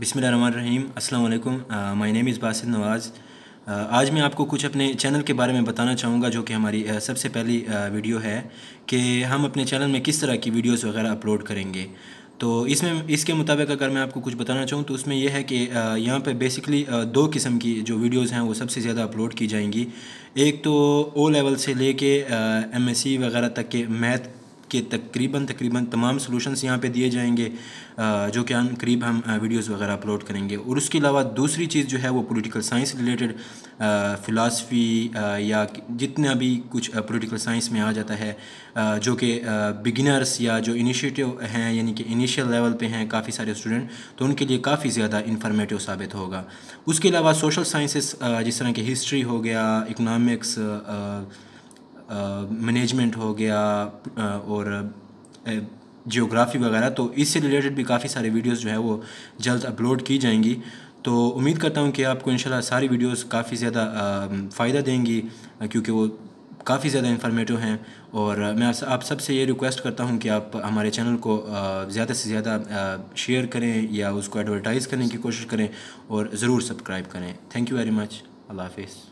بسم اللہ الرحمن الرحیم السلام علیکم مائی نیم از باسد نواز آج میں آپ کو کچھ اپنے چینل کے بارے میں بتانا چاہوں گا جو کہ ہماری uh, سب سے پہلی uh, ویڈیو ہے کہ ہم اپنے چینل میں کس طرح کی ویڈیوز وغیرہ اپلوڈ کریں گے. تو اس میں، اس کے مطابق اگر میں آپ کو کچھ بتانا چاہوں تو اس میں یہ ہے کہ uh, یہاں پہ بیسکلی دو قسم کی جو ویڈیوز ہیں وہ سب سے زیادہ اپلوڈ کی جائیں گی. ایک تو او لیول سے لے کے ایم ایس سی وغیرہ تک کے میتھ کے تقریباً تقریباً تمام سلوشنس یہاں پہ دیے جائیں گے جو کہ ان قریب ہم ویڈیوز وغیرہ اپلوڈ کریں گے۔ اور اس کے علاوہ دوسری چیز جو ہے وہ پولیٹیکل سائنس ریلیٹڈ فلاسفی یا جتنا بھی کچھ پولیٹیکل سائنس میں آ جاتا ہے جو کہ بگنرس یا جو انیشیٹو ہیں یعنی کہ انیشیل لیول پہ ہیں کافی سارے اسٹوڈنٹ تو ان کے لیے کافی زیادہ انفارمیٹیو ثابت ہوگا۔ اس کے علاوہ سوشل سائنسز جس طرح کہ ہسٹری ہو گیا اکنامکس مینجمنٹ ہو گیا اور جیوگرافی وغیرہ، تو اس سے ریلیٹڈ بھی کافی سارے ویڈیوز جو ہے وہ جلد اپلوڈ کی جائیں گی۔ تو امید کرتا ہوں کہ آپ کو انشاءاللہ ساری ویڈیوز کافی زیادہ فائدہ دیں گی، کیونکہ وہ کافی زیادہ انفارمیٹو ہیں۔ اور میں آپ سب سے یہ ریکویسٹ کرتا ہوں کہ آپ ہمارے چینل کو زیادہ سے زیادہ شیئر کریں یا اس کو ایڈورٹائز کرنے کی کوشش کریں اور ضرور سبسکرائب کریں۔ تھینک یو ویری مچ اللہ حافظ۔